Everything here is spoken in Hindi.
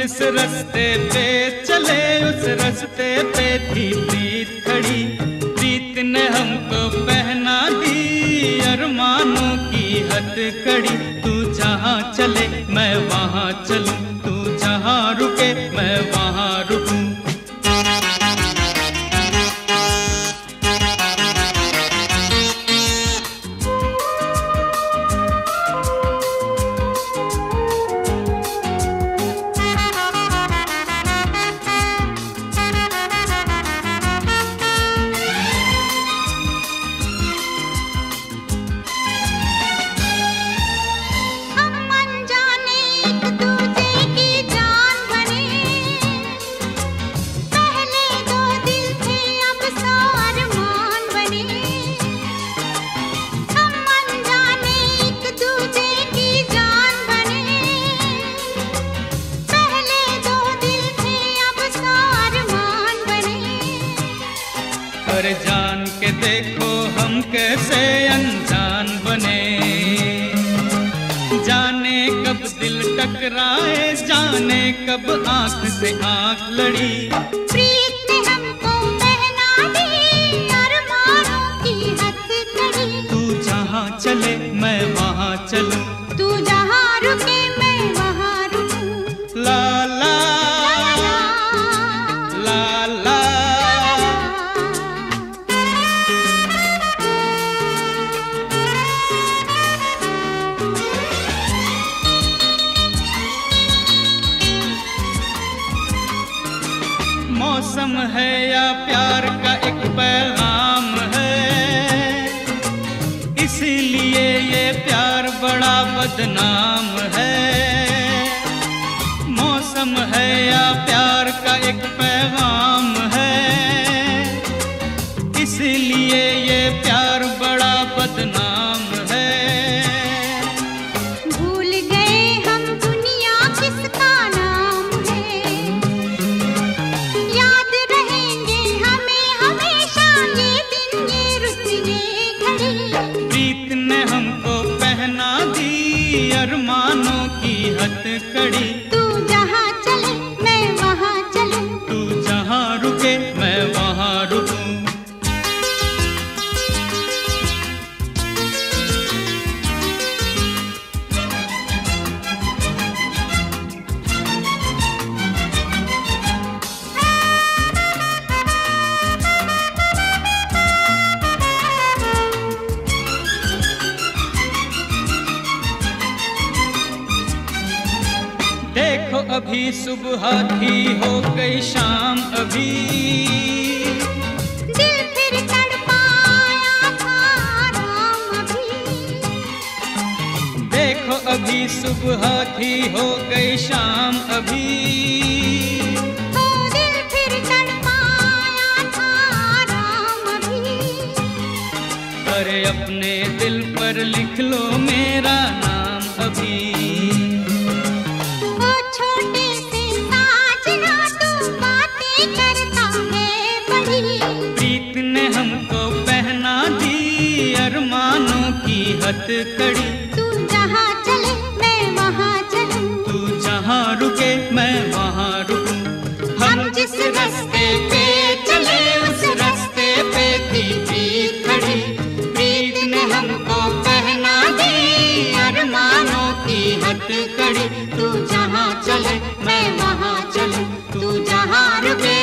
जिस रस्ते पे चले, उस रस्ते पे थी प्रीत खड़ी। प्रीत ने हमको पहना दी, अरमानों की हद खड़ी। तू जहाँ चले, मैं वहाँ चलूँ। पर जान के देखो हम कैसे अनजान बने। जाने कब दिल टकराए जाने कब आँख से आँख लड़ी। हमको तू जहाँ चले मौसम है, या प्यार का एक पैगाम है। इसलिए ये प्यार बड़ा बदनाम है। मौसम है, या प्यार का एक पैगाम दी अभी सुबह थी हो गई शाम अभी। दिल फिर तड़पाया था अभी। देखो अभी सुबह थी हो गई शाम अभी। ओ दिल फिर तड़पाया था राम अभी। अरे अपने दिल पर लिख लो मेरा अरमानों की हथकड़ी तू जहाँ चले मैं वहाँ चलूँ। तू जहाँ रुके मैं वहाँ रुकूं। हम जिस रास्ते पे चले उस रास्ते पे दीदी खड़ी। प्रीत ने हमको पहना दी अरमानों की हथकड़ी तू जहाँ चले मैं वहाँ चलूँ। तू जहाँ रुके